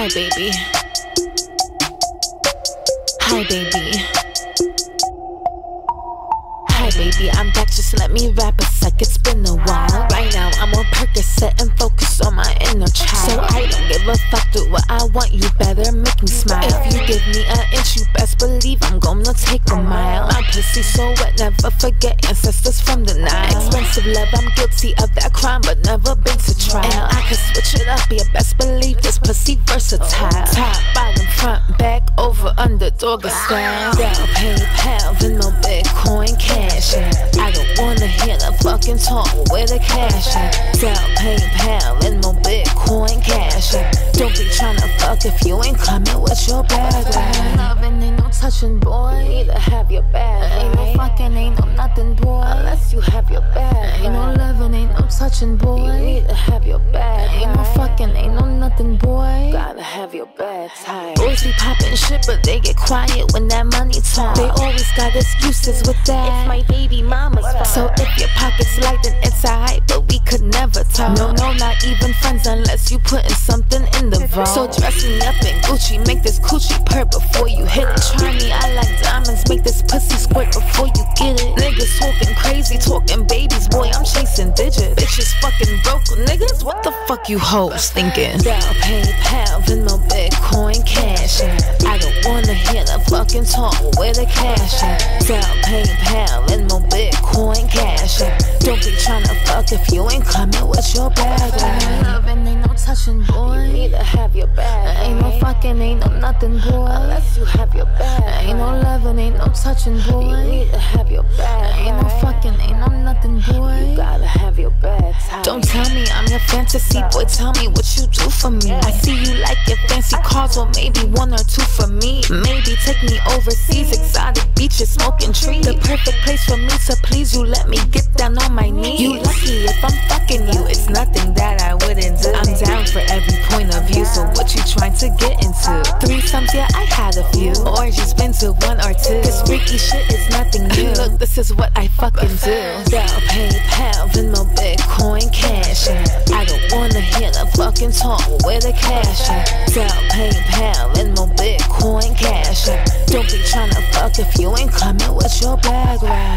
Hi, baby. Hi, baby. Baby, I'm back. Just let me rap a sec. It's been a while. Right now, I'm on Percocet and focus on my inner child. So I don't give a fuck. Do what I want. You better make me smile. If you give me an inch, you best believe I'm gonna take a mile. My pussy so wet, never forget ancestors from the Nile. Expensive love, I'm guilty of that crime, but never been to trial. And I could switch it up. You best believe this pussy versatile. Top, bottom, front, back, over, under, doggy style. Down, PayPal, Venmo, Bitcoin, cash. in. I don't wanna hear the fucking talk. Where the cash? Down, PayPal, Venmo, Bitcoin, cash. in. Tryna fuck if you ain't coming with your bag. Right? Loving ain't no touching, boy. Either have your bag. Ain't no fucking, ain't no nothing, boy. Unless you have your bag. Ain't no loving, ain't no touching, boy. You either have your bag. Ain't no fucking, ain't no nothing, boy. Gotta have your bag tight. Boys be popping shit, but they get quiet when that money talk. They always got excuses with that. It's my baby mama's fault. So if your pockets light, then it's alright, but we could never talk. No, no, not even friends unless you putting something in the vault. So dress me up in Gucci, make this coochie purr before you hit it. Try me, I like diamonds, make this pussy squirt before you get it. Niggas talking crazy, talking babies, boy, I'm chasing digits. Bitches fucking broke, niggas, what the fuck you hoes thinking? Down, PayPal, Venmo, Bitcoin, cash. I don't wanna hear the fucking talk, where the cash at? Down, PayPal, Venmo, Bitcoin, if you ain't coming with your bag. Right? Loving ain't no touching, boy. You either have your bag. Ain't no fucking, ain't no nothing, boy. Unless you have your bag. Ain't no loving, ain't no touching, boy. You either have your bag. Ain't no fucking, ain't no nothing, boy. You gotta have your bag tight. Don't tell me I'm your fantasy, boy. Tell me what you do for me. I see you like your fancy cars, or maybe one or two for me. Maybe take me overseas, exotic beaches, smoking trees. The perfect place for me to please you. Let me get down on my knees. You lucky trying to get into? Threesomes, yeah, I had a few. Or just been to one or two. This freaky shit is nothing new. Look, this is what I fucking do. Down, PayPal, Venmo, Bitcoin, cash. I don't wanna hear the fucking talk. with the cash? Down, PayPal, Venmo, Bitcoin, cash. Don't be tryna fuck if you ain't coming with your bag right.